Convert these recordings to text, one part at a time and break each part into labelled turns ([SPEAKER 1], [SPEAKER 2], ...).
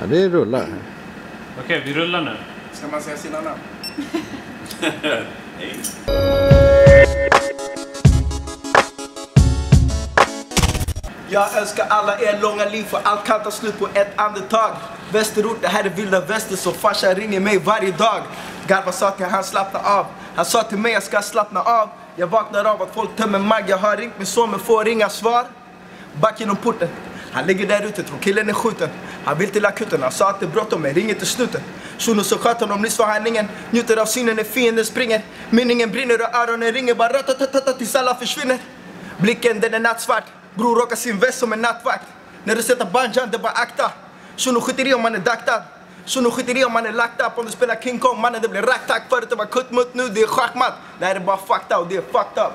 [SPEAKER 1] Ja, det rullar.
[SPEAKER 2] Okej, vi rullar nu.
[SPEAKER 3] Ska man säga sina namn? Jag önskar alla er långa liv för allt kan ta slut på ett andetag. Västerort, det här är vilda väster så farsan ringer mig varje dag. Garva sa till han slappna av. Han sa till mig jag ska slappna av. Jag vaknar av att folk tömmer mag. Jag har ringt min son men får inga svar. Back genom porten. Han ligger där ute, tror killen är skjuten. Han vill till akuten, han sa att det är bråttom men ringer till snuten. Shunon som sköt honom, nyss var han ingen. Njuter av synen när fienden springer. Minningen brinner och öronen ringer bara ratatatata tills alla försvinner. Blicken den är nattsvart, bror råkar sin väst som en nattvakt. När du sätter banjan, det bara akta. Shunon skiter i om man är daktad. Shunon skiter i om man är lagt up. Om du spelar King Kong, mannen det blir rack-tack. Förut det var kuttmutt, nu det är schackmatt. Det här är bara fakta och det är fucked up.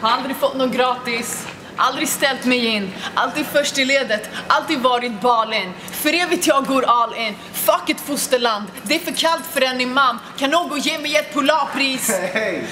[SPEAKER 4] Har aldrig fått något gratis. Aldrig ställt mig in, alltid först i ledet, alltid varit balen. För evigt jag går all in. Fuck ett fosterland, det är för kallt för en imam. Kan någon ge mig ett polarpris?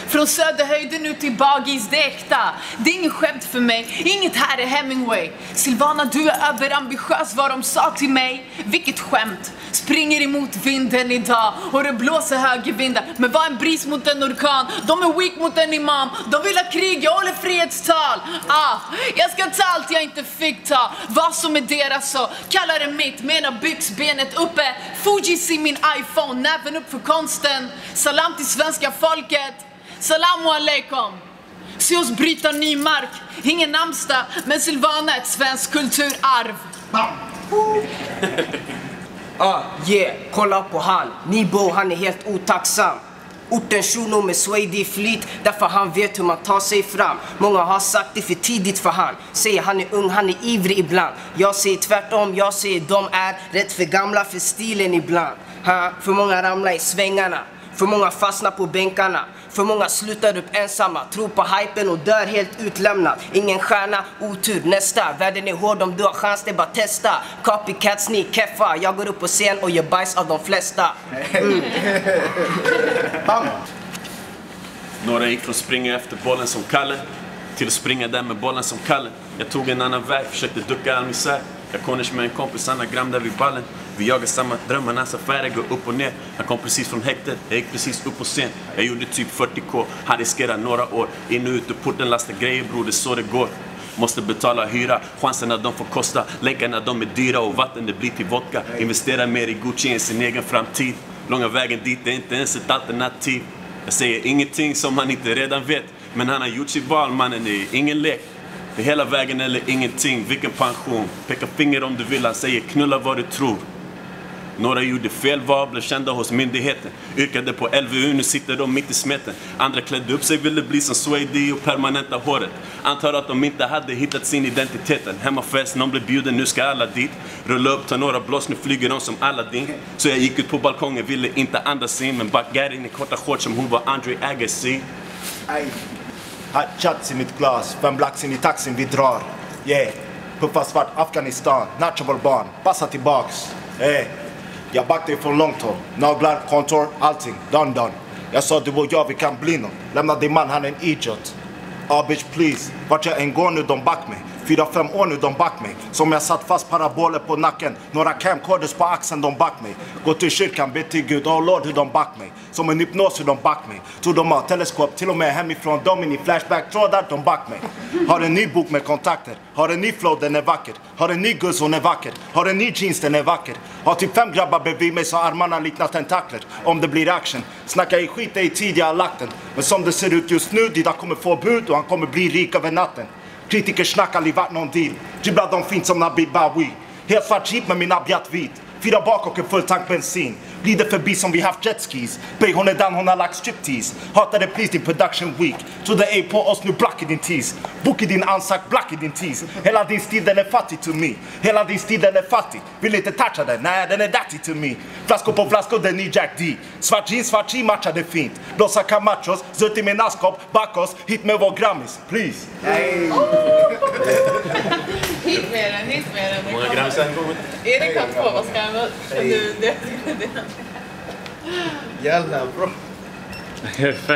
[SPEAKER 4] Från Söderhöjden ut till Bagis, det är äkta. Det är ingen skämt för mig, inget här är Hemingway. Silvana, du är överambitiös vad de sa till mig. Vilket skämt! Springer emot vinden idag och det blåser högervindar. Men vad en bris mot en orkan. De är weak mot en imam. De vill ha krig, jag håller frihetstal. Ah, jag ska ta allt jag inte fick ta. Vad som är deras så kalla det mitt. Menar byxbenet uppe. Fujis i min iPhone, näven upp för konsten. Salam till svenska folket. Salamu alaikum. Se oss bryta ny mark. Ingen namnsdag, men Silvana ett svenskt kulturarv.
[SPEAKER 5] Ah, yeah, kolla på han. Nibo, han är helt otacksam. Orten shuno med Swady flit, därför han vet hur man tar sig fram. Många har sagt det för tidigt för han. Säger han är ung, han är ivrig ibland. Jag säger tvärtom, jag säger de är rätt för gamla för stilen ibland. Ha, för många ramlar i svängarna. För många fastnar på bänkarna. För många slutar upp ensamma, tror på hypen och dör helt utlämnad. Ingen stjärna, otur, nästa. Världen är hård, om du har chans, det är bara testa. Copycats, ni keffa. Jag går upp på scen och gör bajs av de flesta. Mm.
[SPEAKER 6] Några gick från springa efter bollen som Kalle till att springa där med bollen som Kalle. Jag tog en annan väg, försökte ducka all misär. Jag corners med en kompis, anagram där vid ballen. Vi jagar samma drömmarnas affärer går upp och ner. Han kom precis från häktet, jag gick precis upp på scen. Jag gjorde typ 40k, han riskerar några år. In och ut ur porten, lasta grejer bror, det är så det går. Måste betala hyra, chanserna de får kosta. Länkarna de är dyra och vatten det blir till vodka. Investera mer i Gucci än sin egen framtid. Långa vägen dit är inte ens ett alternativ. Jag säger ingenting som han inte redan vet. Men han har gjort sitt val mannen, det är ingen lek. Det är hela vägen eller ingenting, vilken pension? Peka finger om du vill, han säger knulla vad du tror. Några gjorde fel val, blev kända hos myndigheten. Yrkade på LVU, nu sitter de mitt i smeten. Andra klädde upp sig, ville bli som Swady och permanenta håret. Antar att de inte hade hittat sin identitet. Hemmafest, någon blev bjuden, nu ska alla dit. Rulla upp, ta några blås, nu flyger de som Aladdin. Så jag gick ut på balkongen, ville inte andas in. Men backar in i korta shorts som hon var Andre Agassi.
[SPEAKER 7] Aj. Har chats i mitt glas, fem blacks in i taxin, vi drar. Yeah. Puffa svart, Afghanistan, natural barn, passa tillbaks. Hey. Jag backade ifrån långt håll. Naglar, kontor, allting. Done done. Jag sa du och jag, vi kan bli någon. Lämna din man, han är en idiot. Ah bitch please. Vart jag än går nu, de back mig. Fyra, fem år nu, de back mig. Som jag satt fast paraboler på nacken. Några camcorders på axeln, de back mig. Gå till kyrkan, be till Gud, oh lord hur de back mig. Som en hypnos hur de back mig. Tror de har teleskop, till och med hemifrån dem in i flashback-trådar, de back mig. Har en ny bok med kontakter. Har en ny flow, den är vacker. Har en ny guzz, hon är vacker. Har en ny jeans, den är vacker. Har typ fem grabbar bredvid mig så armarna liknar tentakler. Om det blir action. Snackar i skit, det är tid jag har lagt den. Men som det ser ut just nu, Dida kommer få bud och han kommer bli rik över natten. Kritiker snackar, aldrig varit någon deal. Dribblar de fint som Nabil Bawi. Helt svart jeep med min abjat vit. Fyra bak och en full tank bensin. Glider förbi som vi haft jetskis. Böj hon är down, hon har lagt striptease. Hatade please din production week. Trodde ej på oss, nu black i din tease. Book i din ansak, black i din tease. Hela din stil den är fattig to me. Hela din stil den är fattig. Vill inte toucha den, nej den är dirty to me. Flaskor på flaskor, den är Jack D. Svart jeans, svart jeans matchar det fint. Blåsa Camachos, Zutti med naskop, back oss, hit med vår grammis. Please.
[SPEAKER 4] Hit med den, hit med den.
[SPEAKER 6] Många grammisar en gång.
[SPEAKER 4] Erik har två, vad ska han med? Du,